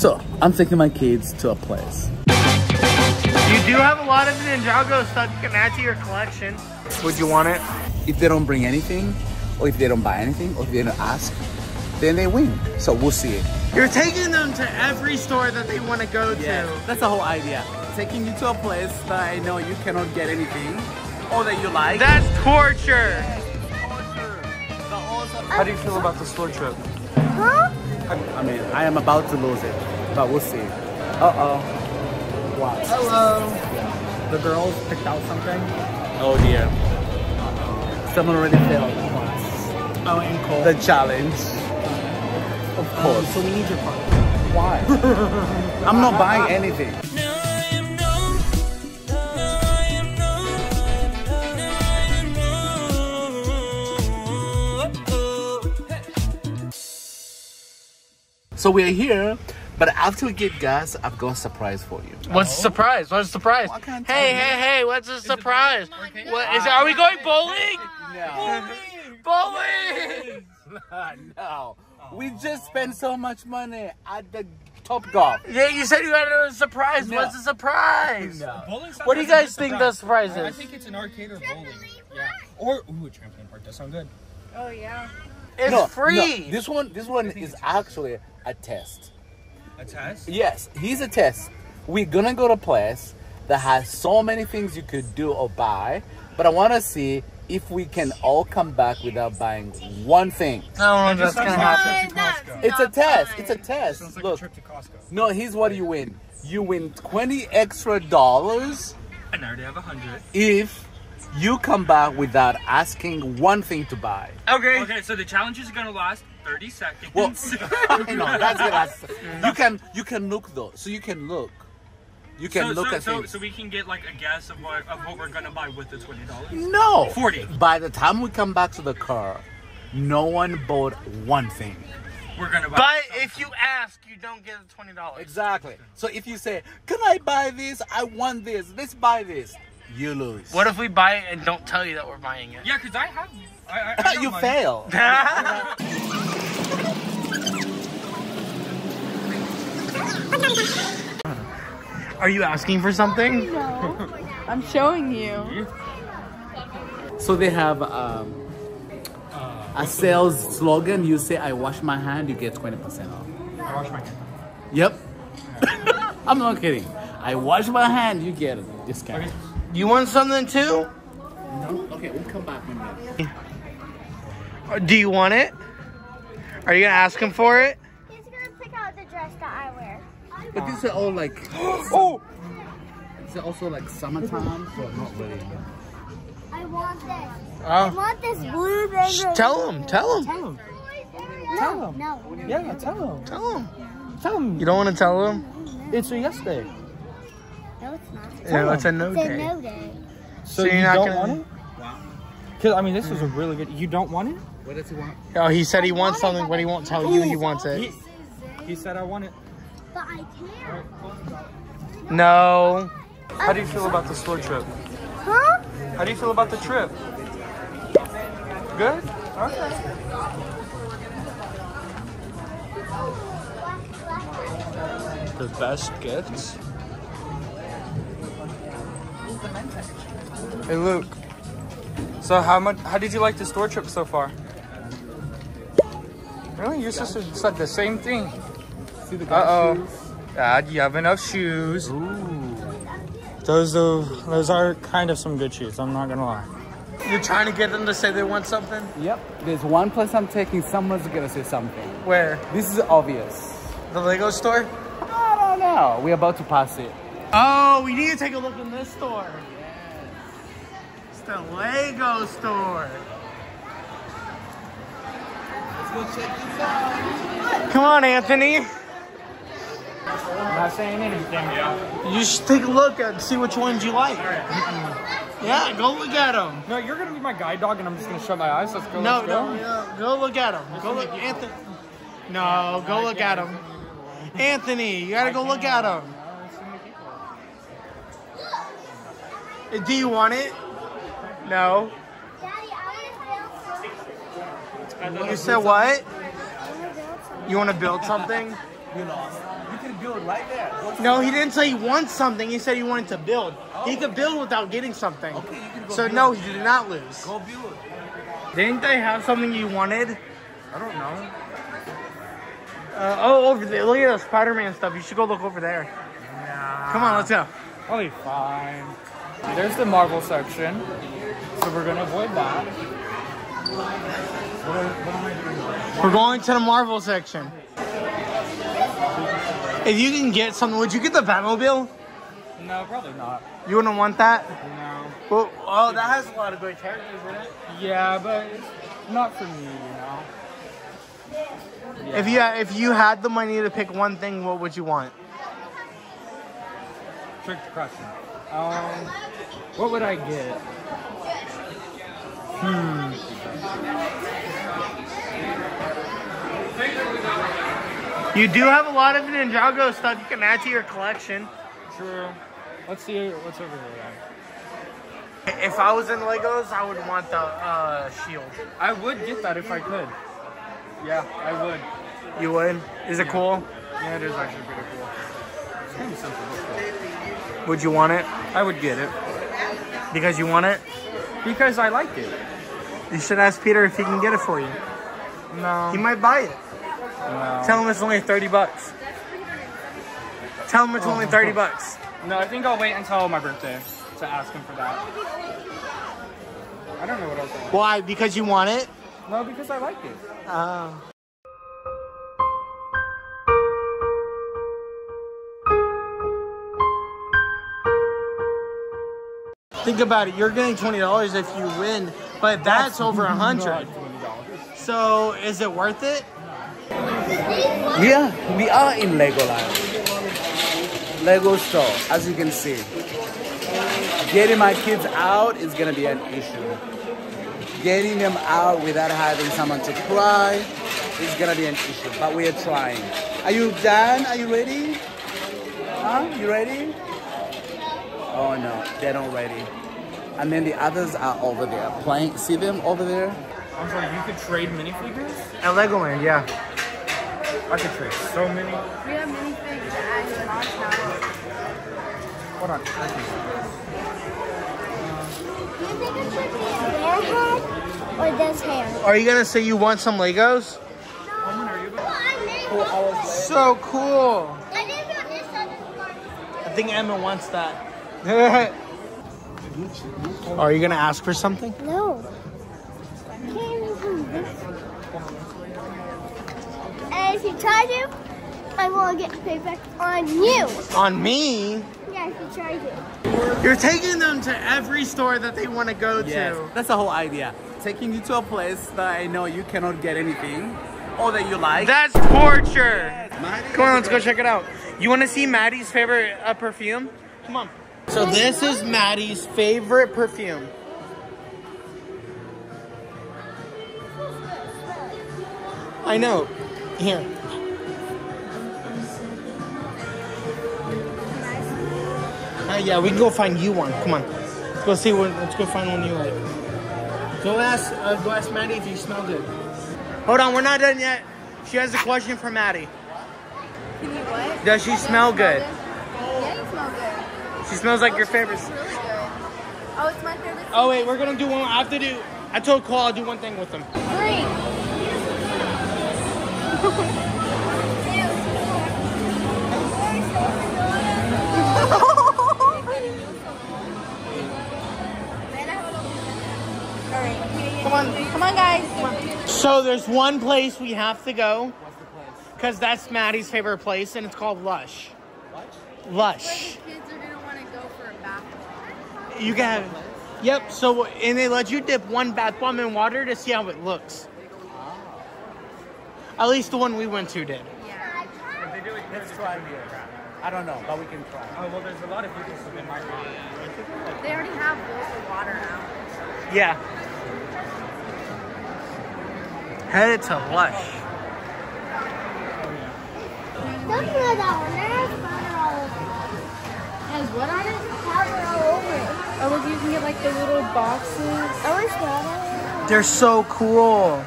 So, I'm taking my kids to a place. You do have a lot of Ninjago stuff you can add to your collection. Would you want it? If they don't bring anything, or if they don't buy anything, or if they don't ask, then they win. So we'll see it. You're taking them to every store that they want to go to. That's the whole idea. Taking you to a place that I know you cannot get anything, or that you like. That's torture. How do you feel about the store trip? Huh? I mean, I am about to lose it, but we'll see. Uh-oh. What? Hello. The girls picked out something. Oh dear. Someone already failed Oh, and Cole. the challenge. Of um, course. so we need your card. Why? I'm not buying anything. So we're here, but after we get gas, I've got a surprise for you. What's the oh. surprise? What's the surprise? Well, I can't Hey, you. hey, hey, what's the surprise? What is it? Are we going bowling? No. Bowling! Bowling. no. We just spent so much money at the Top Golf. Yeah, you said you had a surprise. No. What's the surprise? No. Bowling What do you guys think the surprise is? I is? think it's an arcade or bowling. Yeah. Or ooh, a trampoline park. That sound good. Oh yeah. It's No, free. no, this one, this one is actually a test. A test. Yes, he's a test. We're gonna go to a place that has so many things you could do or buy, but I want to see if we can all come back without buying one thing. No, that's gonna happen. That's It's a test. fun. It's a test. Sounds like Look, a trip to Costco. no, here's what you win. You win 20 extra dollars And I already have a hundred. if you come back without asking one thing to buy. Okay. Okay, so the challenge is gonna last 30 seconds. Well, no, that's gonna. You can you can look though, so you can look. You can so, look so, at so, things. so we can get like a guess of what of what we're gonna buy with the twenty dollars. no, 40. By the time we come back to the car, no one bought one thing. We're gonna buy. But if you ask, you don't get the twenty dollars. Exactly. So if you say, "Can I buy this? I want this. Let's buy this," you lose. What if we buy it and don't tell you that we're buying it? yeah, cause I have. I, I, I you money. fail. Are you asking for something? No. I'm showing you. So they have um, a sales slogan. You say, "I wash my hand," you get twenty percent off. I wash my hand. Yep. I'm not kidding. I wash my hand, you get a discount. Okay. You want something too? No? Okay, we'll come back in a minute. Or Do you want it? Are you gonna ask him for it? He's gonna pick out the dress that I wear. But these are all like, Oh! these are also like summertime, so not really. I want this. Oh. I Oh. want this blue thing. Tell him. Tell him. Tell him. No, no. Yeah, tell him. Tell him. Tell him. You don't want to tell him? It's a yes day. No, it's not. Yeah, it's a no day. It's a no day. So, So you're not don't gonna- want it? Cause I mean, this is a really good. You don't want it? What does he want? Oh, he said he I wants want something, but but he won't can't. tell you he wants it. He, he said I want it. But I can't. No. How do you feel about the store trip? Huh? How do you feel about the trip? Good. Okay. The best gifts. Hey Luke. So how much? How did you like the store trip so far? Really, your sister said the same thing. See the Uh oh. Dad, you have enough shoes. Ooh. Those are those are kind of some good shoes. I'm not gonna lie. You're trying to get them to say they want something? Yep. There's one place I'm taking. Someone's gonna say something. Where? This is obvious. The Lego store? I don't know. We're about to pass it. Oh, we need to take a look in this store. It's the Lego store. Let's go check this out. Come on, Anthony. I'm not saying anything. You should take a look at see which ones you like. Yeah, go look at them. No, you're gonna be my guide dog, and I'm just gonna shut my eyes. Let's go. No, let's go. no, no, go look at them. Go look, Anthony. No, go look at them. Anthony, you gotta go look at them. Do you want it? No. Daddy, I want to build something. You said what? I want to build something. You want to build something? You lost. You can build right there. Go No, he didn't say he wants something. He said he wanted to build. He could build without getting something. Okay, you can go So build. no, he did not lose. Go build. Didn't they have something you wanted? I don't know. Uh, oh, over there. Look at the Spider-Man stuff. You should go look over there. Nah. Come on, let's go. I'll be fine. There's the Marvel section. So we're gonna avoid that. We're going to the Marvel section. If you can get something, would you get the Batmobile? No, probably not. You wouldn't want that? No. Well, oh, that has a lot of great characters in it. Yeah, but not for me, you know. If you if you had the money to pick one thing, what would you want? Trick question. Um, what would I get? You do have a lot of Ninjago stuff you can add to your collection. True. Let's see what's over here. If I was in Legos, I would want the uh, shield. I would get that if I could. Yeah, I would. You would? Is it cool? Yeah, it is actually pretty cool. It's pretty simple. but cool. Would you want it? I would get it Because you want it? because I like it. You should ask Peter if he can get it for you. No. He might buy it. No. Tell him it's only 30 bucks. Tell him it's only 30 bucks. No, I think I'll wait until my birthday to ask him for that. I don't know what else. I Why? Because you want it? No, because I like it. Oh. Think about it. You're getting twenty dollars if you win, but that's over a hundred. So is it worth it? We are we are in Legoland. Lego store, as you can see. Getting my kids out is gonna be an issue. Getting them out without having someone to cry is gonna be an issue. But we are trying. Are you done? Are you ready? Huh? You ready? Oh no, they're not ready. And then the others are over there playing. See them over there? I'm sorry, you could trade minifigures? At Legoland, yeah. I could trade so many. We have minifigs at your mom's house. Hold on. Do you think it should be their head or this hair? Are you gonna say you want some Legos? So cool. I didn't know this other part. I think Emma wants that. Are you gonna ask for something? No. Can't even do this. And if you try to, I'm gonna get payback on you. On me? Yeah, if you try to. You're taking them to every store that they want to go Yes, to. that's the whole idea. Taking you to a place that I know you cannot get anything or that you like. That's torture. Maddie- Come on, let's go check it out. You want to see Maddie's favorite uh, perfume? Come on. So this is Maddie's favorite perfume. I know. Here. Uh, yeah, we can go find you one. Come on. Let's go see what. Let's go find one you like. Go ask. Uh, go ask Maddie if you smell good. Hold on, we're not done yet. She has a question for Maddie. Can you what? Does she smell good? Yeah, you smell good. She smells like your favorite. Really good. Oh, it's my favorite. Oh wait, we're gonna do one. I have to do. I told Cole I'll do one thing with them. Green. Come on. Come on, guys. So there's one place we have to go. Cause that's Maddie's favorite place, and it's called Lush. Lush. Kids are gonna want to go for a bath. You can have. Yep. So and they let you dip one bath bomb in water to see how it looks. At least the one we went to did. Yeah. Let's try here. I don't know, but we can try. Oh, well, there's a lot of people who in my mind. They already have bowls of water now. Yeah. Headed to Lush. Don't do that one. There's powder all over it. Has what on it? Powder all over it. Oh, look, you can get like the little boxes. I wish that. They're so cool.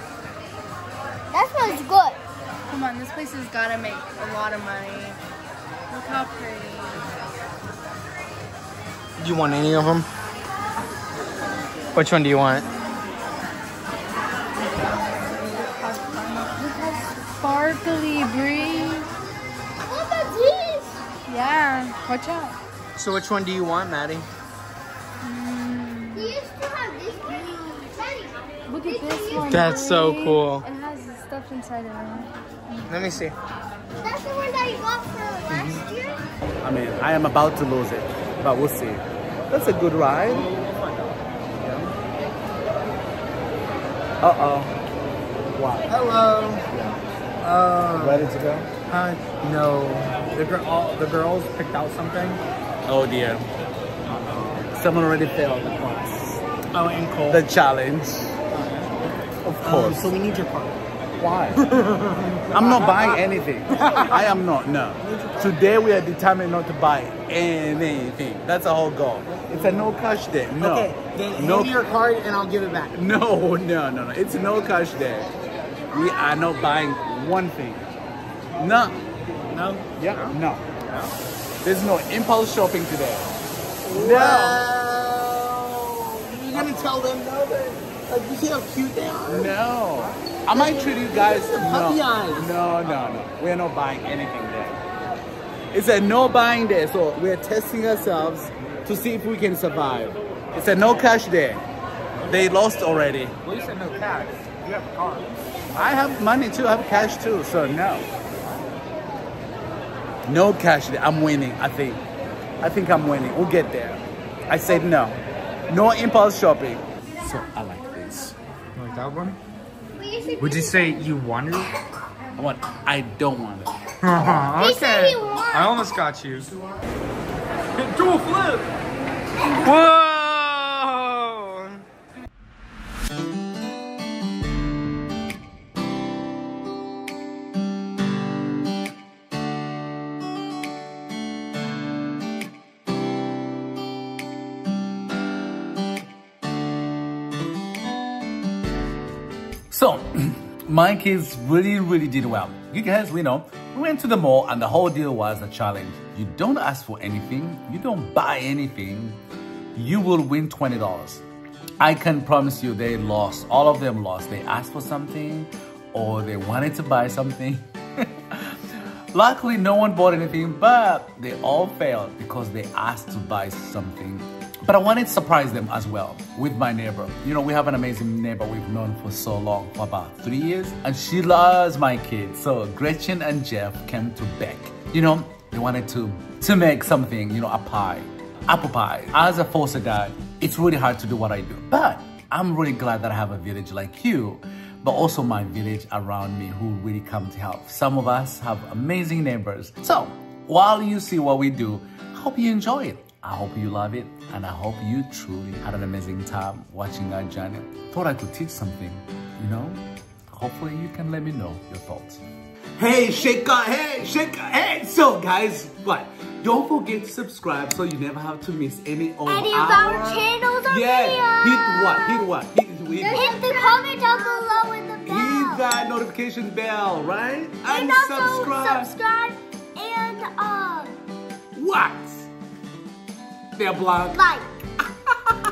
That smells good. Come on, this place has got to make a lot of money. Look how pretty. Do you want any of them? Which one do you want? Look how sparkly, Bree. What about these? Yeah, watch out. So which one do you want, Maddie? We used to have this one. Daddy, Look at this one. That's so Bree. cool. It has the stuff inside of it. Let me see. that's the one that you got for last year? I mean, I am about to lose it, but we'll see. That's a good ride. Uh oh. Wow. Hello. Uh, Ready to go? Uh, no. The, gir- all, the girls picked out something. Oh dear. Someone already failed the class. oh, and Cole. The challenge. Of Um, course. so we need your card. Why? I'm not buying anything. I am not, no. Today we are determined not to buy anything. That's the whole goal. It's a no cash day. No. Okay, then no, hand me your card and I'll give it back. no, no, no, no. It's no cash day. We are not buying one thing. No. No? Yeah. No. There's no impulse shopping today. No. You're gonna tell them no then? Like, you see how cute they are? No. I might treat you guys. puppy no. eyes. No, no, no. We're not buying anything there. It's a no buying day, so we're testing ourselves to see if we can survive. It's a no cash day. They lost already. Well, you said no cash. You have a car. I have money too, I have cash too, so no. No cash day. I'm winning, I think. I think I'm winning. We'll get there. I said no. No impulse shopping. So I like this. You one? We used to Would you say you wanted it? I want I don't want it. Uh-huh, he said he okay. I almost got you. Do a flip! Whoa! So, my kids really, really did well. You guys, we know, we went to the mall and the whole deal was a challenge. You don't ask for anything, you don't buy anything, you will win $20. I can promise you they lost. All of them lost. They asked for something or they wanted to buy something. Luckily, no one bought anything, but they all failed because they asked to buy something. But I wanted to surprise them as well with my neighbor. You know, we have an amazing neighbor we've known for so long, for about three years, and she loves my kids. So Gretchen and Jeff came to Beck. You know, they wanted to to make something, you know, a pie, apple pie. As a foster dad, it's really hard to do what I do, but I'm really glad that I have a village like you but also my village around me who really come to help. Some of us have amazing neighbors. So while you see what we do, hope you enjoy it. I hope you love it. And I hope you truly had an amazing time watching our journey. Thought I could teach something, you know? Hopefully you can let me know your thoughts. Hey, shake a hey, shake a hey. So guys, what? Don't forget to subscribe so you never have to miss any of Any of our, our channels or Yeah, videos. hit what? Hit what? Hit, hit, Hit the comment down below with the bell. Hit that notification bell, right? and also subscribe. and um What? their blog. Like.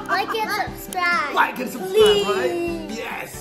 like and subscribe. Like and subscribe, Please. right? Yes.